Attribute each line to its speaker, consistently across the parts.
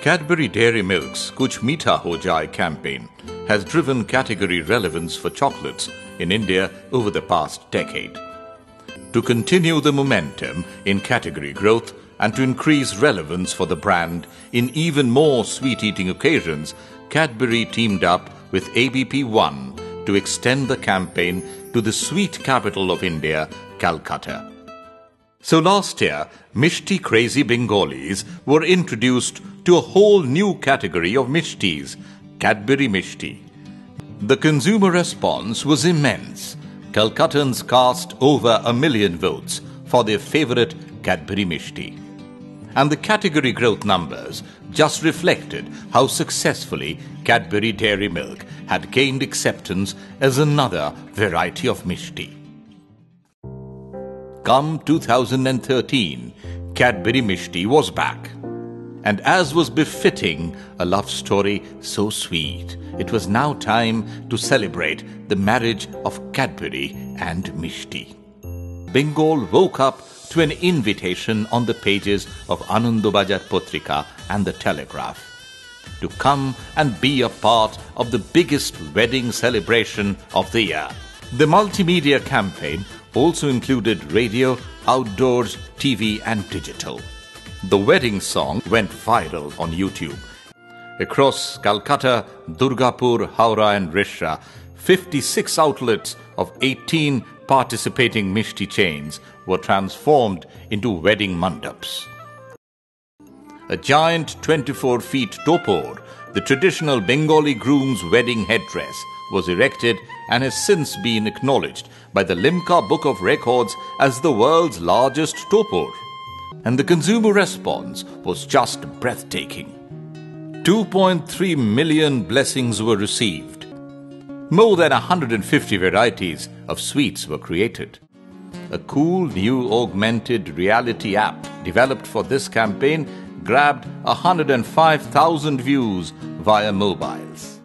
Speaker 1: Cadbury Dairy Milk's Kuch Meetha Ho Jaaye campaign has driven category relevance for chocolates in India over the past decade. To continue the momentum in category growth and to increase relevance for the brand in even more sweet eating occasions, Cadbury teamed up with ABP One to extend the campaign to the sweet capital of India, Calcutta. So last year, Mishti Crazy Bengalis were introduced to a whole new category of Mishtis, Cadbury Mishti. The consumer response was immense. Calcuttans cast over a million votes for their favorite Cadbury Mishti. And the category growth numbers just reflected how successfully Cadbury Dairy Milk had gained acceptance as another variety of Mishti. Come 2013, Cadbury Mishti was back. And as was befitting a love story so sweet, it was now time to celebrate the marriage of Cadbury and Mishti. Bengal woke up to an invitation on the pages of Anandabazar Patrika and the Telegraph to come and be a part of the biggest wedding celebration of the year. The multimedia campaign also included radio, outdoors, TV, and digital. The wedding song went viral on YouTube. Across Calcutta, Durgapur, Howrah, and Rishra, 56 outlets of 18 participating Mishti chains were transformed into wedding mandaps. A giant 24 feet topor, the traditional Bengali groom's wedding headdress, was erected and has since been acknowledged by the Limca Book of Records as the world's largest topor. And the consumer response was just breathtaking. 2.3 million blessings were received. More than 150 varieties of sweets were created. A cool new augmented reality app developed for this campaign grabbed 105,000 views via mobiles.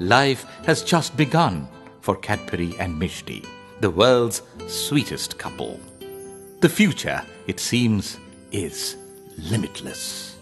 Speaker 1: Life has just begun for Cadbury and Mishti, the world's sweetest couple. The future, it seems, is limitless.